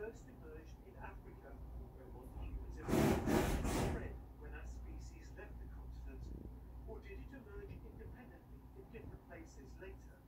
first emerged in Africa, where modern humans evolved spread when our species left the continent, or did it emerge independently in different places later?